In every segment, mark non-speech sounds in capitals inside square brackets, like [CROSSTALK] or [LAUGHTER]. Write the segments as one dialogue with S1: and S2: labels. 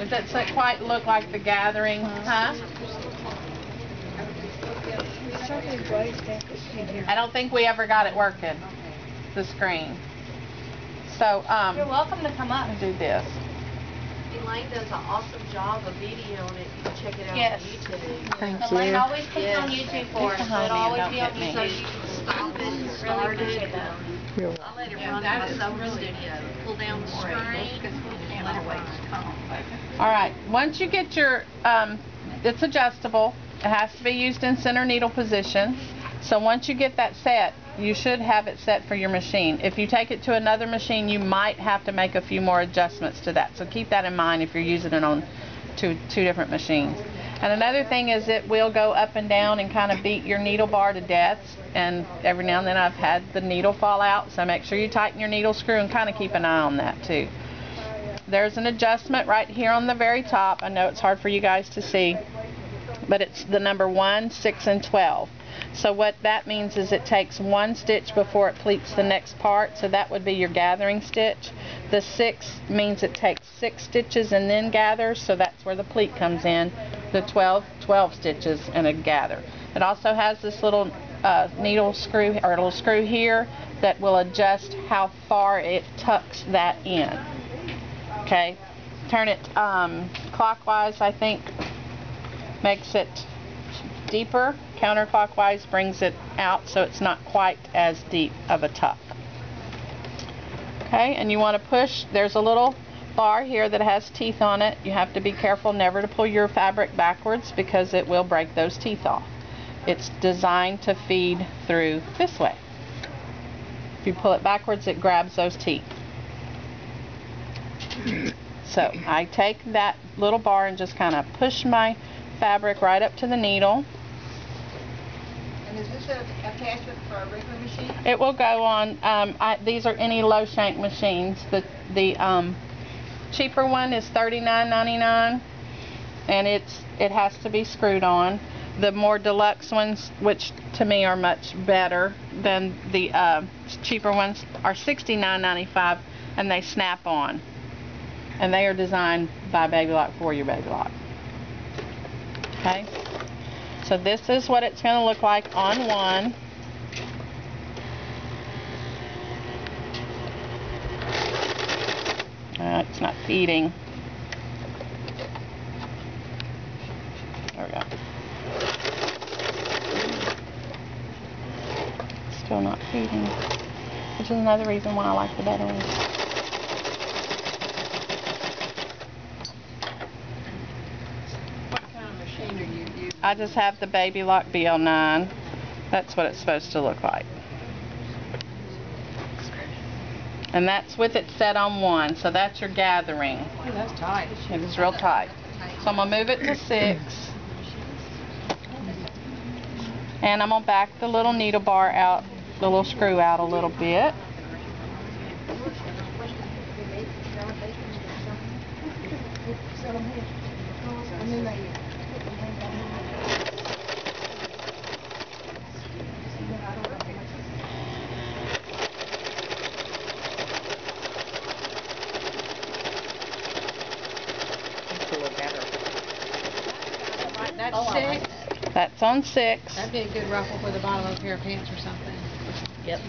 S1: It doesn't quite look like the gathering, huh? I don't think we ever got it working, the screen. So, um,
S2: You're welcome to come up.
S1: and do this.
S3: Elaine does an awesome job of video on it. You can check it out
S2: Yes.
S3: on YouTube.
S4: Thank
S2: Elaine
S4: you.
S2: always puts it on YouTube for us, so
S1: Behind
S2: it'll always be on
S1: hit me.
S3: So
S2: YouTube.
S3: you can stop it and
S2: Really
S3: start
S2: appreciate
S3: it.
S2: that.
S4: You're
S3: I let it run in my summer studio. Pull down the screen.
S1: All right, once you get your, um, it's adjustable. It has to be used in center needle position. So once you get that set, you should have it set for your machine. If you take it to another machine, you might have to make a few more adjustments to that. So keep that in mind if you're using it on two, two different machines. And another thing is it will go up and down and kind of beat your needle bar to death. And every now and then I've had the needle fall out, so make sure you tighten your needle screw and kind of keep an eye on that too. There's an adjustment right here on the very top. I know it's hard for you guys to see, but it's the number 1, 6, and 12. So what that means is it takes one stitch before it pleats the next part, so that would be your gathering stitch. The 6 means it takes 6 stitches and then gathers, so that's where the pleat comes in. The 12, 12 stitches and a gather. It also has this little uh, needle screw, or little screw here, that will adjust how far it tucks that in. Okay, turn it um, clockwise, I think, makes it deeper. Counterclockwise brings it out so it's not quite as deep of a tuck. Okay, and you want to push, there's a little bar here that has teeth on it. You have to be careful never to pull your fabric backwards because it will break those teeth off. It's designed to feed through this way. If you pull it backwards, it grabs those teeth. So I take that little bar and just kind of push my fabric right up to the needle.
S5: And is this a attachment for a regular machine?
S1: It will go on, um, I, these are any low shank machines. The, the, um, cheaper one is $39.99 and it's, it has to be screwed on. The more deluxe ones, which to me are much better than the, uh, cheaper ones, are $69.95 and they snap on. And they are designed by Baby Lock for your Baby Lock. Okay? So this is what it's going to look like on one. Uh, it's not feeding. There we go. Still not feeding. Which is another reason why I like the better one.
S5: What kind of machine are you using?
S1: I just have the Baby Lock BL9. That's what it's supposed to look like. And that's with it set on one, so that's your gathering.
S5: Oh, that's tight.
S1: It is real tight. So I'm gonna move it to six. And I'm gonna back the little needle bar out, the little screw out a little bit.
S4: It's a little better.
S5: That's six.
S1: That's on six.
S5: That'd be a good ruffle for the bottom of a pair of pants or something.
S4: Yep.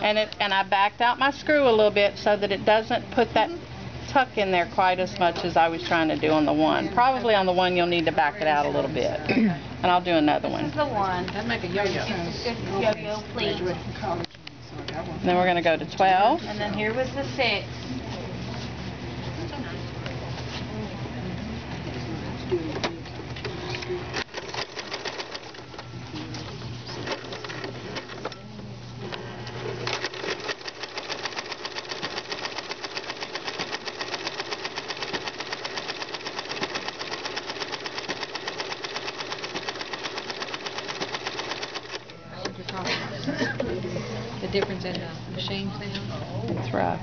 S1: And it, and I backed out my screw a little bit so that it doesn't put that mm-hmm. tuck in there quite as much as I was trying to do on the one. Probably on the one you'll need to back it out a little bit. [CLEARS THROAT] And I'll do another
S2: This is
S1: one.
S2: the one.
S5: That'd make a yo-yo.
S2: Good yo-yo pleat.
S1: Then we're gonna go to twelve.
S2: And then here was the six.
S5: I think you're talking about in the machine sound.
S1: It's rough.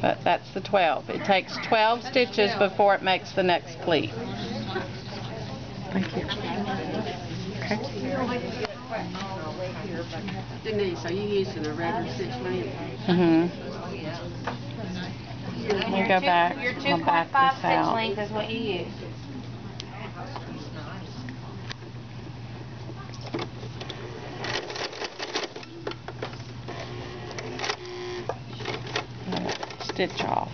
S1: But that's the 12. It takes 12 stitches before it makes the next pleat.
S4: Thank you. Okay.
S3: Denise, are you using a regular six length?
S1: hmm Let me
S2: Your
S1: go
S2: two-
S1: back.
S2: Your
S1: I'm
S2: two
S1: gonna back
S2: point five
S1: this
S2: stitch length is what you use.
S1: Stitch off.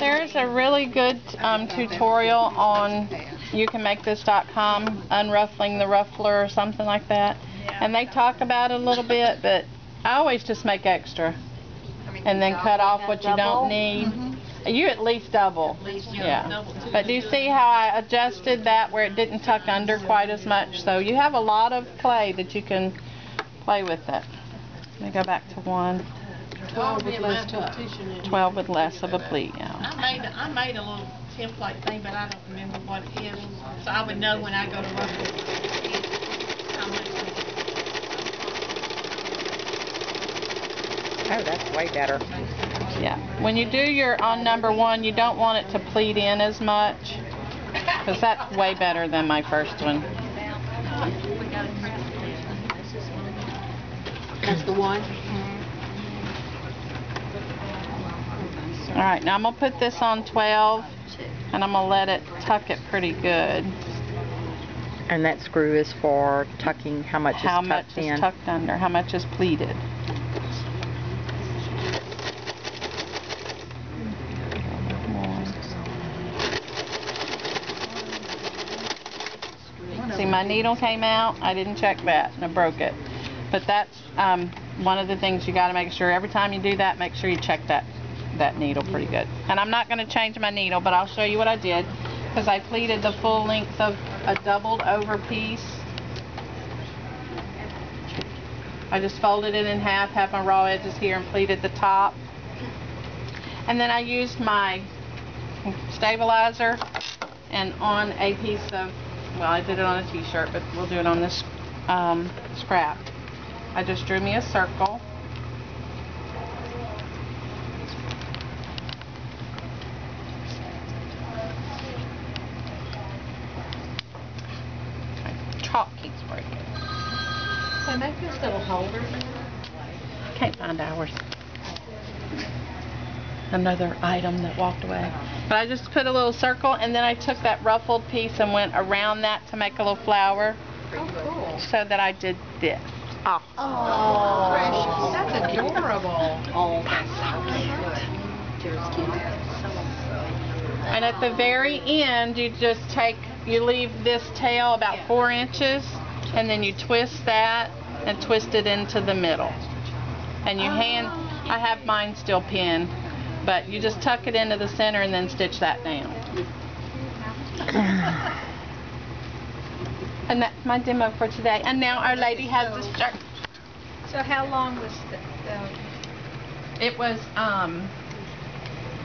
S1: There's a really good um, tutorial on youcanmakethis.com, unruffling the ruffler or something like that. And they talk about it a little bit, but I always just make extra and then cut off what you
S2: Double?
S1: don't need. Mm-hmm. You at least double. Yeah. But do you see how I adjusted that where it didn't tuck under quite as much? So you have a lot of clay that you can play with it. Let me go back to one.
S5: Twelve with less
S1: 12 with less of a pleat, yeah.
S6: I made, a- I made a little template thing, but I don't remember what it is, so I would know when I go to Russell. how much it is.
S4: Oh, that's way better.
S1: Yeah. When you do your on number one, you don't want it to pleat in as much. Because that's way better than my first one.
S5: That's the one?
S1: Alright, now I'm going to put this on 12. And I'm going to let it tuck it pretty good.
S4: And that screw is for tucking, how much is
S1: How much is tucked under? How much is pleated? See, my needle came out. I didn't check that and I broke it. But that's um, one of the things you got to make sure every time you do that, make sure you check that that needle pretty good. And I'm not going to change my needle, but I'll show you what I did because I pleated the full length of a doubled over piece. I just folded it in half, have my raw edges here and pleated the top. And then I used my stabilizer and on a piece of, well, I did it on a t-shirt, but we'll do it on this um, scrap. I just drew me a circle. My chalk keeps breaking.
S5: They make this little holder.
S1: Can't find ours. Another item that walked away. But I just put a little circle and then I took that ruffled piece and went around that to make a little flower
S5: Oh, cool.
S1: so that I did this.
S4: Oh,
S5: Oh, that's adorable. Oh, cute.
S1: And at the very end, you just take, you leave this tail about four inches and then you twist that and twist it into the middle. And you hand, I have mine still pinned, but you just tuck it into the center and then stitch that down. And that's my demo for today. And now our lady has the shirt.
S5: So how long was the, the
S1: It was um,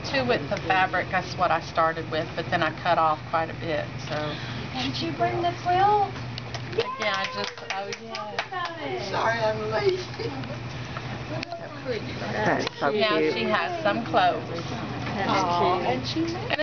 S1: two width of fabric. That's what I started with, but then I cut off quite a bit. So
S2: Didn't you bring the quilt?
S1: yeah, I just oh yeah.
S2: Sorry, I'm late. [LAUGHS]
S4: that's so
S1: Now
S4: cute.
S1: she has some clothes.
S5: and she